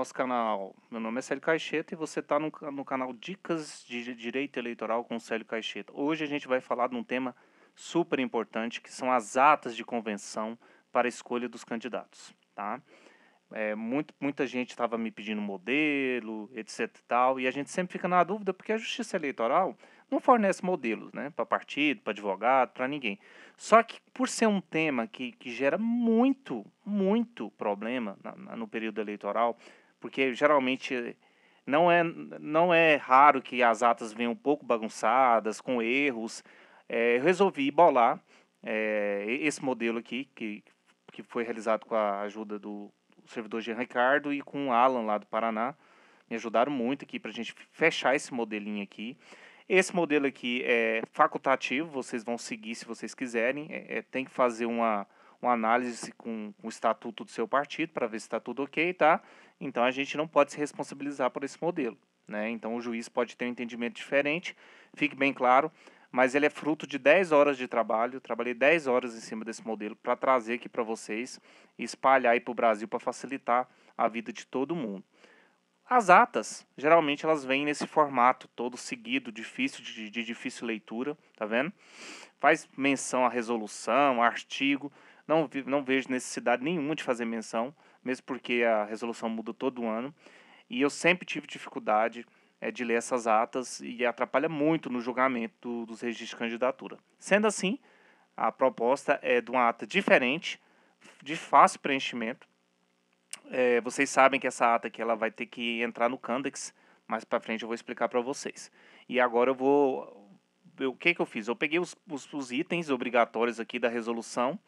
nosso canal. Meu nome é Célio Caixeta e você está no, no canal Dicas de Direito Eleitoral com Célio Caixeta. Hoje a gente vai falar de um tema super importante que são as atas de convenção para a escolha dos candidatos, tá? É, muito, muita gente estava me pedindo modelo, etc e tal, e a gente sempre fica na dúvida porque a Justiça Eleitoral não fornece modelos, né, para partido, para advogado, para ninguém. Só que por ser um tema que, que gera muito, muito problema na, na, no período eleitoral, porque geralmente não é, não é raro que as atas venham um pouco bagunçadas, com erros. É, eu resolvi bolar é, esse modelo aqui, que, que foi realizado com a ajuda do servidor Jean Ricardo e com o Alan lá do Paraná. Me ajudaram muito aqui para a gente fechar esse modelinho aqui. Esse modelo aqui é facultativo, vocês vão seguir se vocês quiserem. É, é, tem que fazer uma, uma análise com, com o estatuto do seu partido para ver se está tudo ok, tá? Então a gente não pode se responsabilizar por esse modelo. Né? Então o juiz pode ter um entendimento diferente, fique bem claro, mas ele é fruto de 10 horas de trabalho. trabalhei 10 horas em cima desse modelo para trazer aqui para vocês e espalhar para o Brasil para facilitar a vida de todo mundo. As atas, geralmente elas vêm nesse formato todo seguido, difícil de, de difícil leitura, tá vendo? Faz menção à resolução, artigo. Não, não vejo necessidade nenhuma de fazer menção mesmo porque a resolução muda todo ano. E eu sempre tive dificuldade é, de ler essas atas e atrapalha muito no julgamento do, dos registros de candidatura. Sendo assim, a proposta é de uma ata diferente, de fácil preenchimento. É, vocês sabem que essa ata aqui ela vai ter que entrar no Candex, mais para frente eu vou explicar para vocês. E agora eu vou... O que, que eu fiz? Eu peguei os, os, os itens obrigatórios aqui da resolução,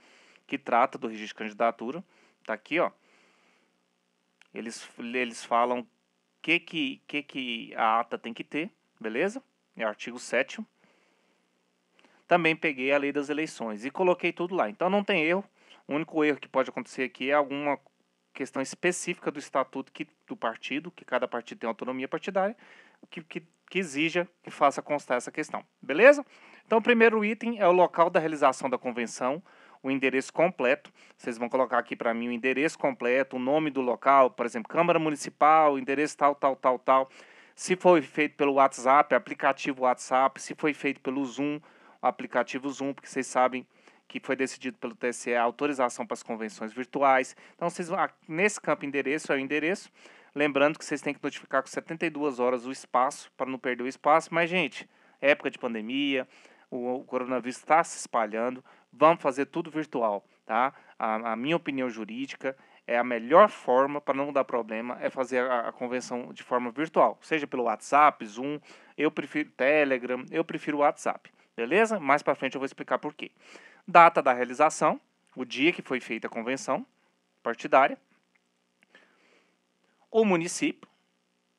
que trata do registro de candidatura. Tá aqui, ó. Eles, eles falam o que, que, que, que a ata tem que ter, beleza? É o artigo 7 Também peguei a lei das eleições e coloquei tudo lá. Então não tem erro. O único erro que pode acontecer aqui é alguma questão específica do estatuto que, do partido, que cada partido tem autonomia partidária, que, que, que exija que faça constar essa questão. Beleza? Então o primeiro item é o local da realização da convenção o endereço completo. Vocês vão colocar aqui para mim o endereço completo, o nome do local, por exemplo, Câmara Municipal, endereço tal, tal, tal, tal. Se foi feito pelo WhatsApp, aplicativo WhatsApp, se foi feito pelo Zoom, aplicativo Zoom, porque vocês sabem que foi decidido pelo TSE a autorização para as convenções virtuais. Então, vocês vão, nesse campo endereço é o endereço. Lembrando que vocês têm que notificar com 72 horas o espaço, para não perder o espaço. Mas, gente, época de pandemia, o, o coronavírus está se espalhando, vamos fazer tudo virtual, tá? A, a, minha opinião jurídica é a melhor forma para não dar problema é fazer a, a, convenção de forma virtual, seja pelo WhatsApp, Zoom, eu prefiro Telegram, eu prefiro WhatsApp, beleza? Mais para frente eu vou explicar por quê. Data da realização, o dia que foi feita a convenção partidária, o município.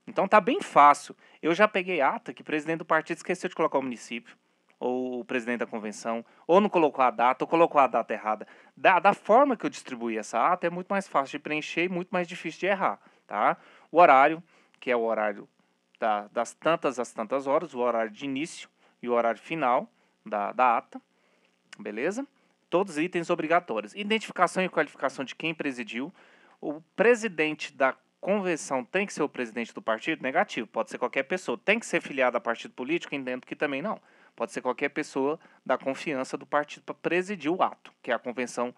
Então tá bem fácil. Eu já peguei ata que o presidente do partido esqueceu de colocar o município ou o presidente da convenção, ou não colocou a data, ou colocou a data errada. Da, da forma que eu distribuí essa ata, é muito mais fácil de preencher e muito mais difícil de errar, tá? O horário, que é o horário da, das tantas às tantas horas, o horário de início e o horário final da, da ata, beleza? Todos itens obrigatórios. Identificação e qualificação de quem presidiu. O presidente da convenção tem que ser o presidente do partido? Negativo, pode ser qualquer pessoa. Tem que ser filiado a partido político? Entendo que também não. Pode ser qualquer pessoa da confiança do partido para presidir o ato, que é a convenção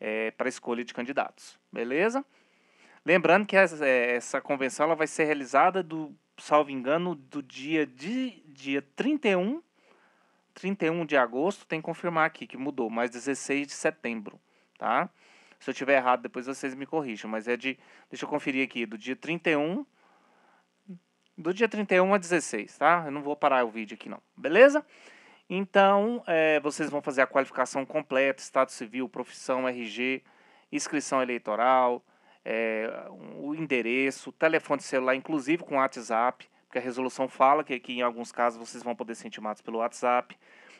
é, para escolha de candidatos. Beleza? Lembrando que essa, é, essa convenção ela vai ser realizada, do, salvo engano, do dia, de, dia 31, 31 de agosto, tem que confirmar aqui que mudou, mas 16 de setembro, tá? Se eu tiver errado, depois vocês me corrijam, mas é de, deixa eu conferir aqui, do dia 31 do dia 31 a 16, tá? Eu não vou parar o vídeo aqui não, beleza? Então, é, vocês vão fazer a qualificação completa, estado civil, profissão, RG, inscrição eleitoral, é, o endereço, telefone celular, inclusive com WhatsApp, porque a resolução fala que aqui em alguns casos vocês vão poder ser intimados pelo WhatsApp.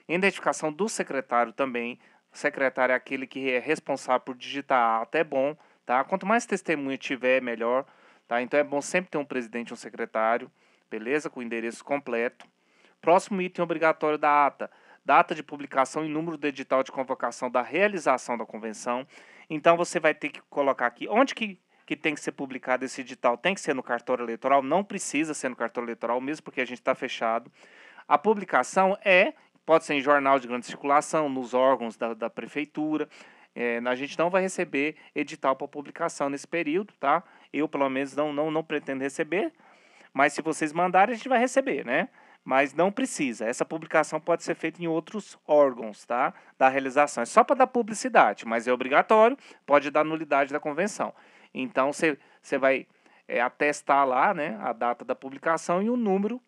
Identificação do secretário também. O secretário é aquele que é responsável por digitar a ata, é bom, tá? Quanto mais testemunha tiver, melhor. Tá? Então é bom sempre ter um presidente e um secretário, beleza? Com o endereço completo. Próximo item obrigatório da ata. Data de publicação e número do edital de convocação da realização da convenção. Então você vai ter que colocar aqui onde que que tem que ser publicado esse edital tem que ser no cartório eleitoral, não precisa ser no cartório eleitoral, mesmo porque a gente está fechado. A publicação é, pode ser em jornal de grande circulação, nos órgãos da, da prefeitura. É, a gente não vai receber edital para publicação nesse período, tá? Eu, pelo menos, não, não, não pretendo receber, mas se vocês mandarem, a gente vai receber, né? Mas não precisa. Essa publicação pode ser feita em outros órgãos, tá? Da realização. É só para dar publicidade, mas é obrigatório, pode dar nulidade da convenção. Então, você vai é, atestar lá, né, a data da publicação e o número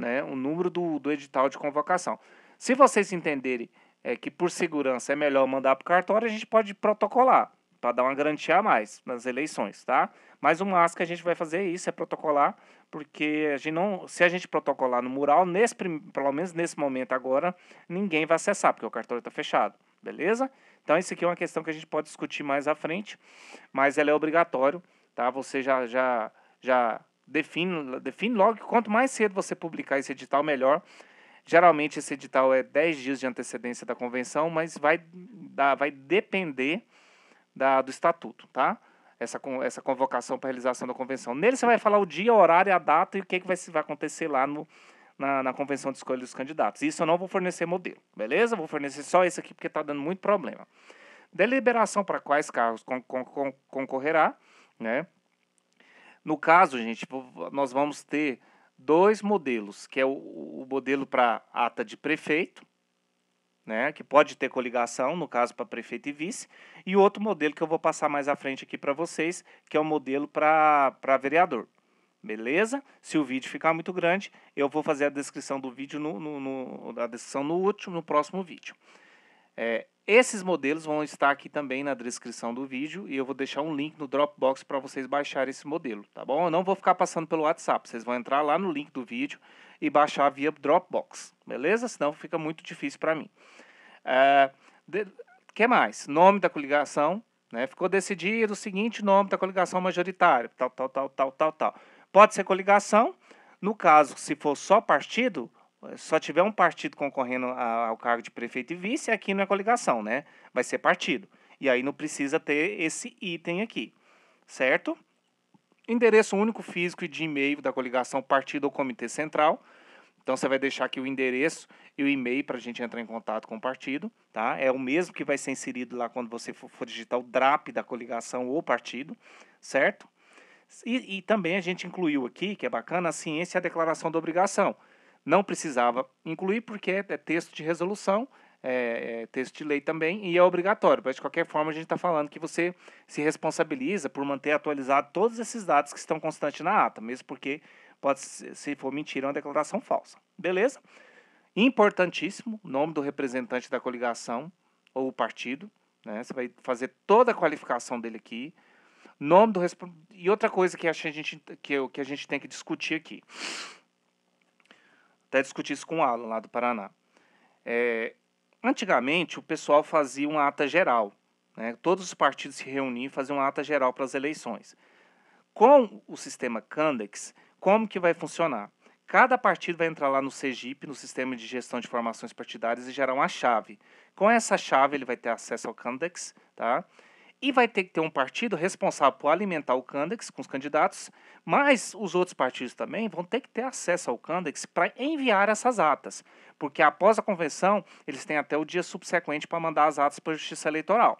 né, o número do, do edital de convocação. Se vocês entenderem é, que por segurança é melhor mandar para o cartório, a gente pode protocolar, para dar uma garantia a mais nas eleições, tá? Mas o máximo que a gente vai fazer é isso, é protocolar, porque a gente não, se a gente protocolar no mural, nesse, pelo menos nesse momento agora, ninguém vai acessar, porque o cartório está fechado, beleza? Então isso aqui é uma questão que a gente pode discutir mais à frente, mas ela é obrigatório, tá? Você já, já, já define, define logo que quanto mais cedo você publicar esse edital, melhor. Geralmente esse edital é 10 dias de antecedência da convenção, mas vai, dar, vai depender da, do estatuto, tá? Essa, essa convocação para realização da convenção. Nele você vai falar o dia, o horário, a data e o que, que vai, vai acontecer lá no, na, na convenção de escolha dos candidatos. Isso eu não vou fornecer modelo, beleza? Vou fornecer só esse aqui porque está dando muito problema. Deliberação para quais cargos con, con, con, concorrerá, né? No caso, gente, nós vamos ter dois modelos, que é o, o modelo para ata de prefeito, né, que pode ter coligação, no caso para prefeito e vice, e outro modelo que eu vou passar mais à frente aqui para vocês, que é o modelo para vereador. Beleza? Se o vídeo ficar muito grande, eu vou fazer a descrição do vídeo no, no, no a descrição no último, no próximo vídeo. É, esses modelos vão estar aqui também na descrição do vídeo e eu vou deixar um link no Dropbox para vocês baixarem esse modelo, tá bom? Eu não vou ficar passando pelo WhatsApp, vocês vão entrar lá no link do vídeo e baixar via Dropbox, beleza? Senão fica muito difícil para mim. É, de, que mais? Nome da coligação, né? Ficou decidido o seguinte nome da coligação majoritária, tal, tal, tal, tal, tal, tal. Pode ser coligação, no caso, se for só partido, só tiver um partido concorrendo ao cargo de prefeito e vice, aqui não é coligação, né? Vai ser partido. E aí não precisa ter esse item aqui, certo? Endereço único físico e de e-mail da coligação partido ou comitê central. Então você vai deixar aqui o endereço e o e-mail para a gente entrar em contato com o partido, tá? É o mesmo que vai ser inserido lá quando você for, for digitar o DRAP da coligação ou partido, certo? E, e também a gente incluiu aqui, que é bacana, a ciência e a declaração da obrigação não precisava incluir porque é texto de resolução, é, é texto de lei também e é obrigatório. Mas de qualquer forma a gente está falando que você se responsabiliza por manter atualizado todos esses dados que estão constantes na ata, mesmo porque pode se for mentira uma declaração falsa. Beleza? Importantíssimo, nome do representante da coligação ou partido, né? Você vai fazer toda a qualificação dele aqui. Nome do e outra coisa que a gente que, que a gente tem que discutir aqui até discuti isso com o Alan lá do Paraná. É, antigamente, o pessoal fazia uma ata geral. Né? Todos os partidos se reuniam e faziam uma ata geral para as eleições. Com o sistema Candex, como que vai funcionar? Cada partido vai entrar lá no CGIP, no Sistema de Gestão de Informações Partidárias, e gerar uma chave. Com essa chave, ele vai ter acesso ao Candex, tá? E vai ter que ter um partido responsável por alimentar o Candex com os candidatos, mas os outros partidos também vão ter que ter acesso ao Candex para enviar essas atas, porque após a convenção, eles têm até o dia subsequente para mandar as atas para a Justiça Eleitoral.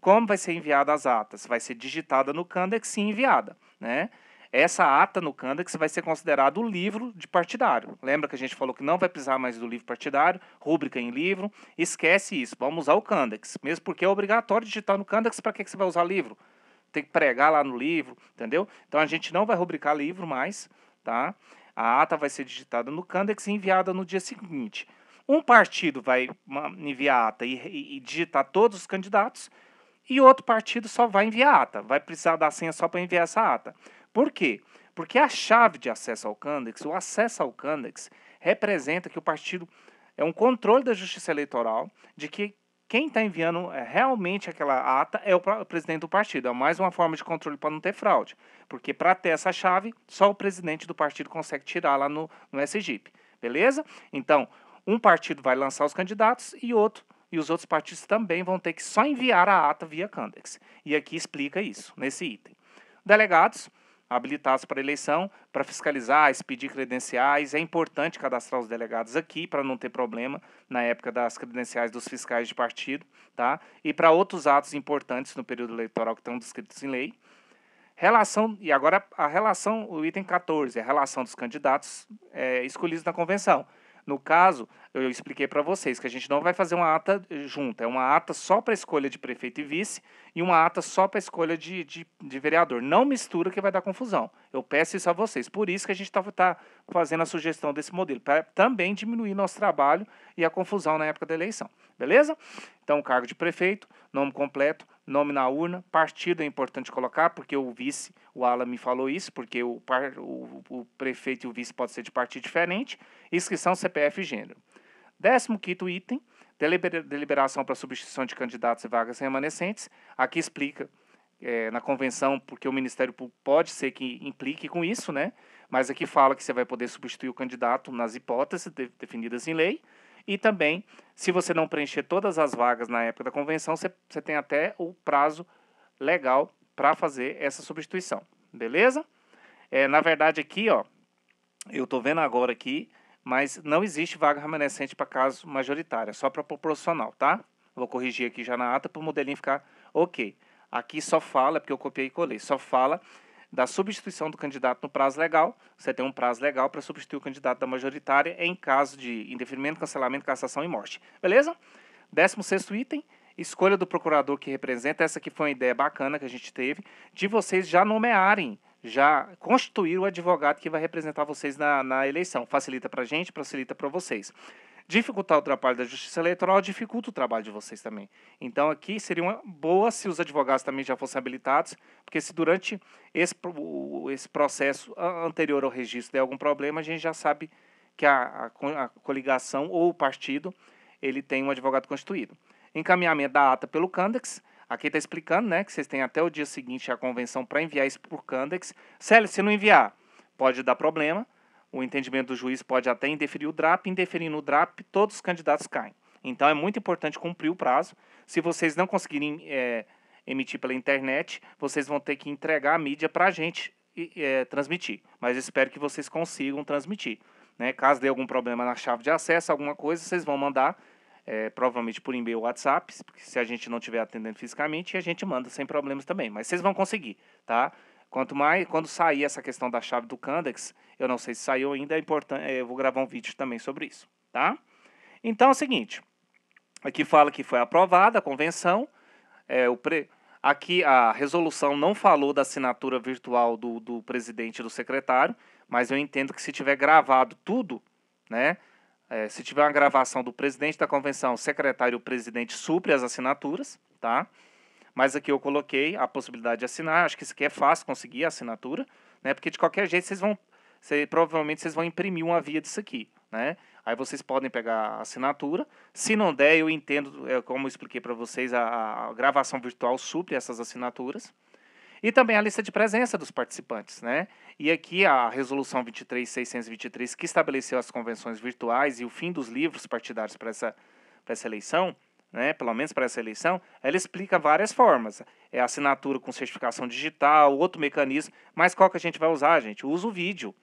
Como vai ser enviada as atas? Vai ser digitada no Candex e enviada, né? Essa ata no Candex vai ser considerado o livro de partidário. Lembra que a gente falou que não vai precisar mais do livro partidário, rúbrica em livro? Esquece isso, vamos usar o Candex. Mesmo porque é obrigatório digitar no Candex, para que, que você vai usar livro? Tem que pregar lá no livro, entendeu? Então a gente não vai rubricar livro mais, tá? A ata vai ser digitada no Candex e enviada no dia seguinte. Um partido vai enviar a ata e, e, e digitar todos os candidatos, e outro partido só vai enviar a ata. Vai precisar da senha só para enviar essa ata. Por quê? Porque a chave de acesso ao Candex, o acesso ao Candex, representa que o partido é um controle da justiça eleitoral de que quem está enviando é, realmente aquela ata é o presidente do partido. É mais uma forma de controle para não ter fraude. Porque para ter essa chave, só o presidente do partido consegue tirar lá no, no SGIP. Beleza? Então, um partido vai lançar os candidatos e outro e os outros partidos também vão ter que só enviar a ata via Candex. E aqui explica isso, nesse item. Delegados habilitados para eleição, para fiscalizar, expedir credenciais. É importante cadastrar os delegados aqui para não ter problema na época das credenciais dos fiscais de partido, tá? E para outros atos importantes no período eleitoral que estão descritos em lei. Relação, e agora a relação, o item 14, a relação dos candidatos é, escolhidos na convenção. No caso, eu expliquei para vocês que a gente não vai fazer uma ata junta, é uma ata só para escolha de prefeito e vice e uma ata só para escolha de, de, de, vereador. Não mistura que vai dar confusão. Eu peço isso a vocês. Por isso que a gente está tá fazendo a sugestão desse modelo, para também diminuir nosso trabalho e a confusão na época da eleição. Beleza? Então, cargo de prefeito, nome completo, nome na urna, partido é importante colocar, porque o vice, o Alan me falou isso, porque o, o, o prefeito e o vice pode ser de partido diferente, inscrição CPF e gênero. Décimo quinto item, deliberação para substituição de candidatos e vagas remanescentes, aqui explica é, na convenção, porque o Ministério Público pode ser que implique com isso, né? Mas aqui fala que você vai poder substituir o candidato nas hipóteses de, definidas em lei, e também, se você não preencher todas as vagas na época da convenção, você, você tem até o prazo legal para fazer essa substituição. Beleza? É, na verdade, aqui, ó, eu estou vendo agora aqui, mas não existe vaga remanescente para caso majoritário, é só para proporcional, tá? Vou corrigir aqui já na ata para o modelinho ficar ok. Aqui só fala, porque eu copiei e colei, só fala da substituição do candidato no prazo legal. Você tem um prazo legal para substituir o candidato da majoritária em caso de indeferimento, cancelamento, cassação e morte. Beleza? 16 item, escolha do procurador que representa. Essa aqui foi uma ideia bacana que a gente teve, de vocês já nomearem, já constituir o advogado que vai representar vocês na, na eleição. Facilita para a gente, facilita para vocês dificultar o trabalho da justiça eleitoral dificulta o trabalho de vocês também. Então aqui seria uma boa se os advogados também já fossem habilitados, porque se durante esse, esse processo anterior ao registro der algum problema, a gente já sabe que a, a, a coligação ou o partido ele tem um advogado constituído. Encaminhamento da ata pelo Candex, aqui está explicando né, que vocês têm até o dia seguinte a convenção para enviar isso por Candex. Célio, se não enviar, pode dar problema, o entendimento do juiz pode até indeferir o DRAP, indeferindo o DRAP, todos os candidatos caem. Então é muito importante cumprir o prazo. Se vocês não conseguirem é, emitir pela internet, vocês vão ter que entregar a mídia para a gente é, transmitir. Mas espero que vocês consigam transmitir. Né? Caso dê algum problema na chave de acesso, alguma coisa, vocês vão mandar, é, provavelmente por e-mail ou WhatsApp, se a gente não estiver atendendo fisicamente, a gente manda sem problemas também. Mas vocês vão conseguir, tá? Quanto mais, quando sair essa questão da chave do Candex, eu não sei se saiu ainda, é importante, é, eu vou gravar um vídeo também sobre isso, tá? Então é o seguinte, aqui fala que foi aprovada a convenção, é, o pre, aqui a resolução não falou da assinatura virtual do, do presidente e do secretário, mas eu entendo que se tiver gravado tudo, né, é, se tiver uma gravação do presidente da convenção, o secretário o presidente supre as assinaturas, tá? Mas aqui eu coloquei a possibilidade de assinar. Acho que isso aqui é fácil conseguir a assinatura, né? Porque de qualquer jeito vocês vão, cê, provavelmente vocês vão imprimir uma via disso aqui, né? Aí vocês podem pegar a assinatura. Se não der, eu entendo, é, como eu expliquei para vocês, a, a, gravação virtual supre essas assinaturas. E também a lista de presença dos participantes, né? E aqui a resolução 23623 que estabeleceu as convenções virtuais e o fim dos livros partidários para essa, essa eleição, né, pelo menos para essa eleição, ela explica várias formas. É assinatura com certificação digital, outro mecanismo, mas qual que a gente vai usar, gente? Usa o vídeo,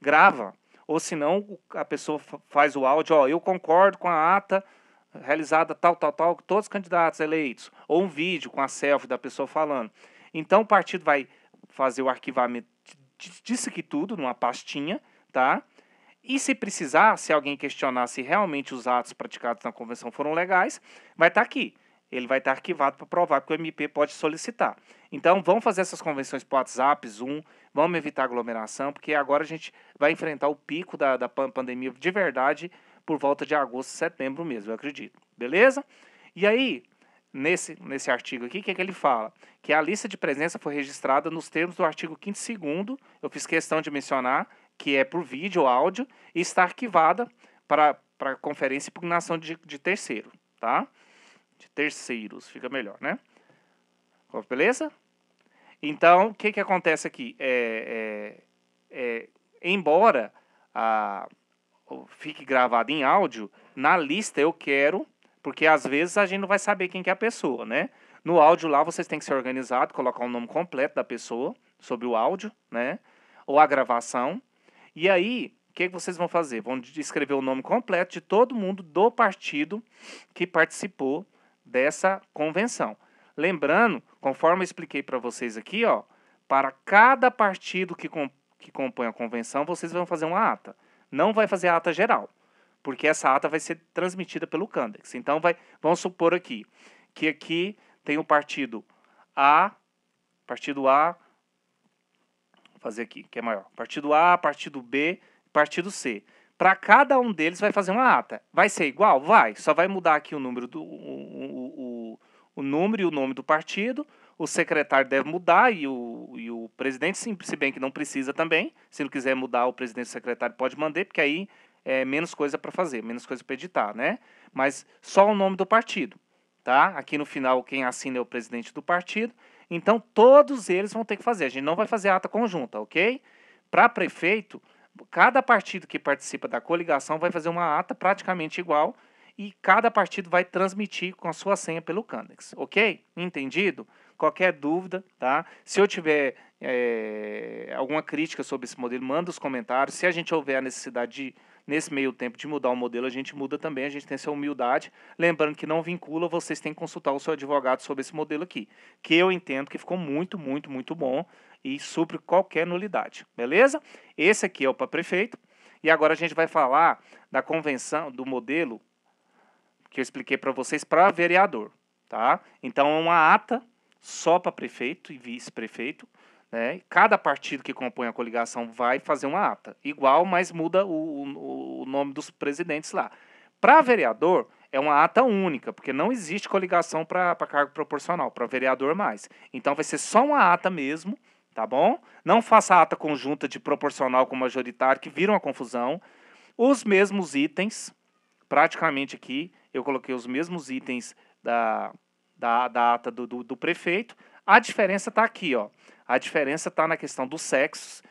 grava, ou senão a pessoa faz o áudio, ó, eu concordo com a ata realizada tal, tal, tal, todos os candidatos eleitos, ou um vídeo com a selfie da pessoa falando. Então o partido vai fazer o arquivamento disso aqui tudo numa pastinha, tá? E se precisar, se alguém questionar se realmente os atos praticados na convenção foram legais, vai estar tá aqui. Ele vai estar tá arquivado para provar que o MP pode solicitar. Então, vamos fazer essas convenções por WhatsApp, Zoom, vamos evitar aglomeração, porque agora a gente vai enfrentar o pico da, da pandemia de verdade por volta de agosto, setembro mesmo, eu acredito. Beleza? E aí, nesse, nesse artigo aqui, o que, é que ele fala? Que a lista de presença foi registrada nos termos do artigo 5 2 eu fiz questão de mencionar, que é por vídeo ou áudio, e está arquivada para, para conferência e impugnação de, de terceiro, tá? De terceiros, fica melhor, né? Beleza? Então, o que, que acontece aqui? É, é, é, embora a, fique gravado em áudio, na lista eu quero, porque às vezes a gente não vai saber quem que é a pessoa, né? No áudio lá vocês têm que ser organizado, colocar o nome completo da pessoa, sobre o áudio, né? Ou a gravação. E aí, o que, que vocês vão fazer? Vão escrever o nome completo de todo mundo do partido que participou dessa convenção. Lembrando, conforme eu expliquei para vocês aqui, ó, para cada partido que, com, que compõe a convenção, vocês vão fazer uma ata. Não vai fazer a ata geral, porque essa ata vai ser transmitida pelo Candex. Então, vai, vamos supor aqui que aqui tem o partido A, partido A, vou fazer aqui, que é maior. Partido A, partido B, partido C. Para cada um deles vai fazer uma ata. Vai ser igual? Vai. Só vai mudar aqui o número do o, o, o número e o nome do partido. O secretário deve mudar e o, e o presidente, se bem que não precisa também. Se não quiser mudar, o presidente e o secretário pode mandar, porque aí é menos coisa para fazer, menos coisa para editar, né? Mas só o nome do partido, tá? Aqui no final, quem assina é o presidente do partido. Então, todos eles vão ter que fazer. A gente não vai fazer ata conjunta, ok? Para prefeito, cada partido que participa da coligação vai fazer uma ata praticamente igual e cada partido vai transmitir com a sua senha pelo Candex, ok? Entendido? Qualquer dúvida, tá? Se eu tiver é, alguma crítica sobre esse modelo, manda os comentários. Se a gente houver a necessidade de, nesse meio tempo de mudar o modelo, a gente muda também, a gente tem essa humildade. Lembrando que não vincula, vocês têm que consultar o seu advogado sobre esse modelo aqui, que eu entendo que ficou muito, muito, muito bom e supre qualquer nulidade, beleza? Esse aqui é o para prefeito. E agora a gente vai falar da convenção, do modelo que eu expliquei para vocês para vereador, tá? Então é uma ata só para prefeito e vice-prefeito, né? Cada partido que compõe a coligação vai fazer uma ata igual, mas muda o, o, o nome dos presidentes lá. Para vereador é uma ata única, porque não existe coligação para cargo proporcional, para vereador mais. Então vai ser só uma ata mesmo, tá bom? Não faça ata conjunta de proporcional com majoritário, que vira uma confusão. Os mesmos itens, praticamente aqui, eu coloquei os mesmos itens da, da, da ata do, do, do prefeito. A diferença está aqui, ó. A diferença está na questão dos sexos,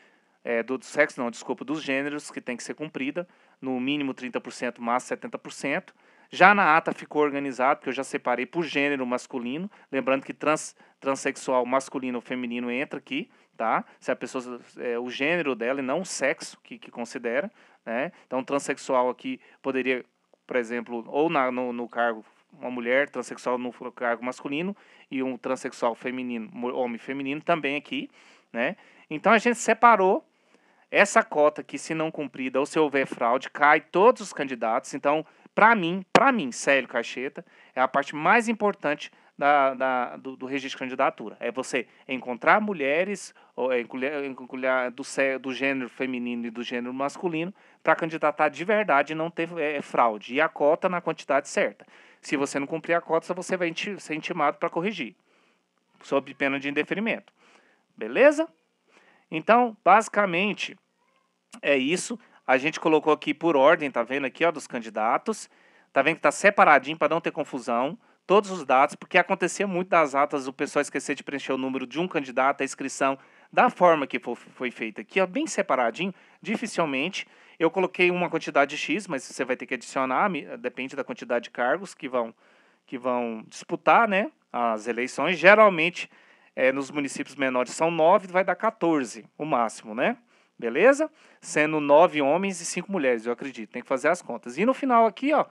é, do, do sexo não, desculpa, dos gêneros, que tem que ser cumprida, no mínimo 30%, máximo 70%. Já na ata ficou organizado, porque eu já separei por gênero masculino, lembrando que trans, transexual masculino ou feminino entra aqui, tá? Se a pessoa, é, o gênero dela e não o sexo que, que considera, né? Então, transexual aqui poderia por exemplo, ou na, no, no cargo uma mulher transexual no cargo masculino e um transexual feminino, homem feminino também aqui, né? Então a gente separou essa cota que se não cumprida ou se houver fraude, cai todos os candidatos. Então, para mim, para mim, Célio Cacheta, é a parte mais importante da, da, do, do, registro de candidatura. É você encontrar mulheres ou é, do, do gênero feminino e do gênero masculino para candidatar de verdade e não ter é, fraude. E a cota na quantidade certa. Se você não cumprir a cota, você vai ser intimado para corrigir, sob pena de indeferimento. Beleza? Então, basicamente, é isso. A gente colocou aqui por ordem, tá vendo aqui, ó, dos candidatos. Tá vendo que tá separadinho para não ter confusão todos os dados, porque acontecia muito das atas o pessoal esquecer de preencher o número de um candidato, a inscrição da forma que foi feita aqui, ó, bem separadinho, dificilmente. Eu coloquei uma quantidade X, mas você vai ter que adicionar, depende da quantidade de cargos que vão, que vão disputar né, as eleições. Geralmente, é, nos municípios menores são nove, vai dar 14, o máximo, né? Beleza? Sendo nove homens e cinco mulheres, eu acredito. Tem que fazer as contas. E no final aqui, ó,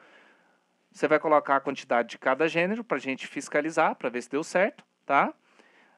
você vai colocar a quantidade de cada gênero para a gente fiscalizar, para ver se deu certo, tá?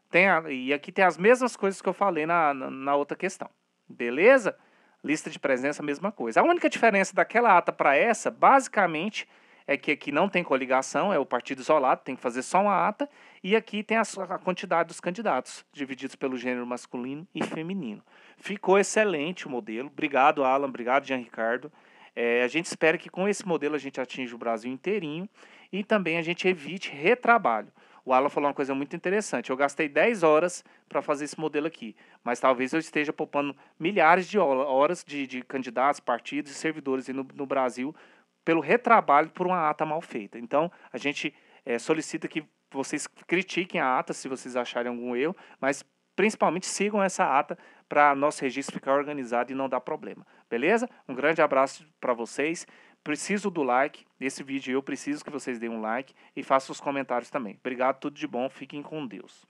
Tem a, e aqui tem as mesmas coisas que eu falei na, na, na outra questão, beleza? Lista de presença, mesma coisa. A única diferença daquela ata para essa, basicamente, é que aqui não tem coligação, é o partido isolado, tem que fazer só uma ata, e aqui tem a, a quantidade dos candidatos, divididos pelo gênero masculino e feminino. Ficou excelente o modelo. Obrigado, Alan. Obrigado, Jean Ricardo. É, a gente espera que com esse modelo a gente atinja o Brasil inteirinho e também a gente evite retrabalho. O Alan falou uma coisa muito interessante. Eu gastei 10 horas para fazer esse modelo aqui, mas talvez eu esteja poupando milhares de horas de, de candidatos, partidos e servidores no, no, Brasil pelo retrabalho por uma ata mal feita. Então, a gente é, solicita que vocês critiquem a ata se vocês acharem algum erro, mas principalmente sigam essa ata para nosso registro ficar organizado e não dar problema. Beleza? Um grande abraço para vocês. Preciso do like. Nesse vídeo eu preciso que vocês deem um like e façam os comentários também. Obrigado, tudo de bom. Fiquem com Deus.